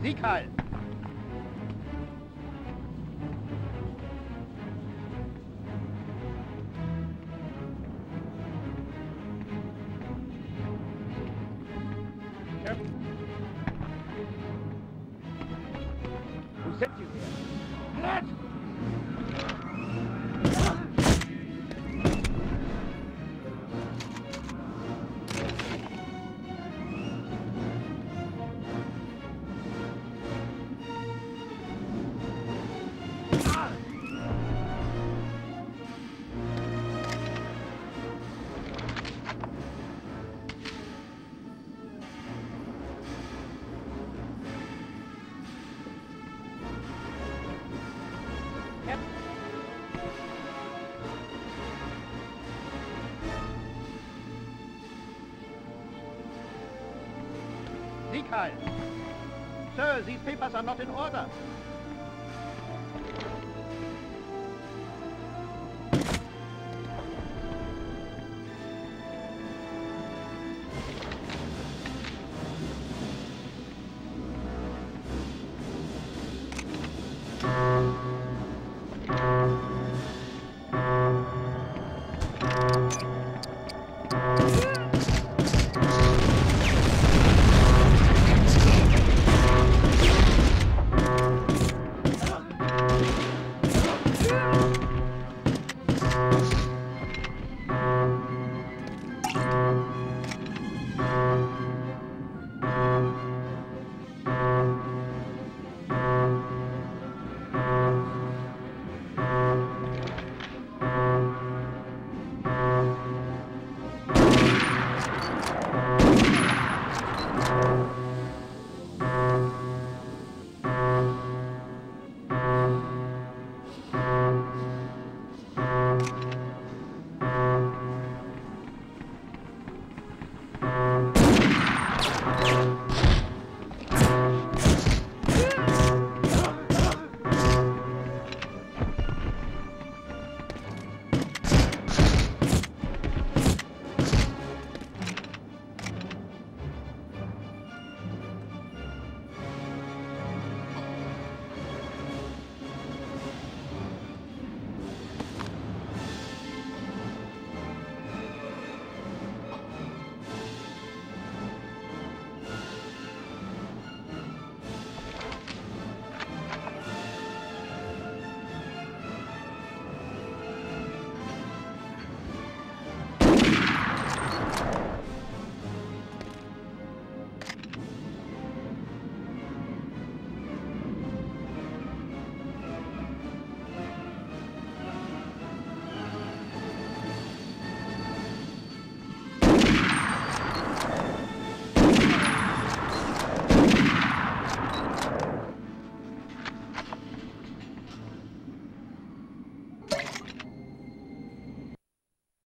Sieg heil! sent you here. Let's Blatt! Mikal! Sir, these papers are not in order.